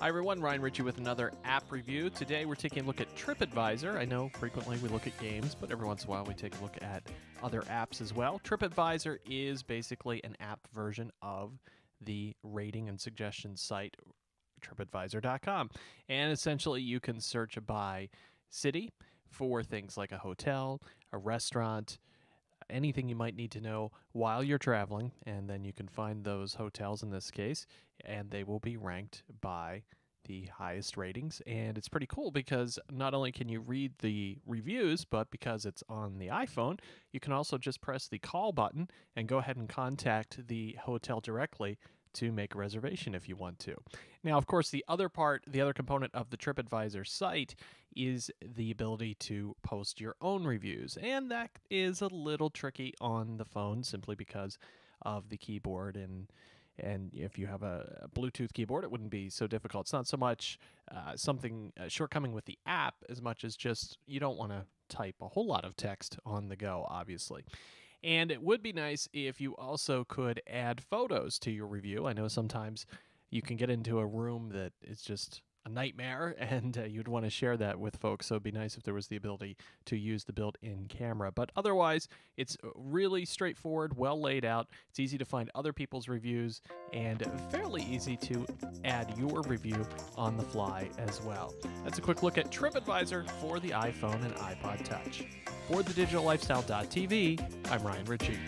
Hi everyone, Ryan Ritchey with another app review. Today we're taking a look at TripAdvisor. I know frequently we look at games, but every once in a while we take a look at other apps as well. TripAdvisor is basically an app version of the rating and suggestion site tripadvisor.com. And essentially you can search by city for things like a hotel, a restaurant, anything you might need to know while you're traveling, and then you can find those hotels in this case, and they will be ranked by the highest ratings. And it's pretty cool because not only can you read the reviews, but because it's on the iPhone, you can also just press the call button and go ahead and contact the hotel directly to make a reservation if you want to. Now, of course, the other part, the other component of the TripAdvisor site is the ability to post your own reviews. And that is a little tricky on the phone simply because of the keyboard and and if you have a, Bluetooth keyboard, it wouldn't be so difficult. It's not so much uh, something uh, shortcoming with the app as much as just you don't want to type a whole lot of text on the go, obviously. And it would be nice if you also could add photos to your review. I know sometimes you can get into a room that is just a nightmare and uh, you'd want to share that with folks. So it'd be nice if there was the ability to use the built in camera. But otherwise, it's really straightforward, well laid out. It's easy to find other people's reviews and fairly easy to add your review on the fly as well. That's a quick look at TripAdvisor for the iPhone and iPod Touch. For the digital lifestyle.tv, I'm Ryan Ritchey.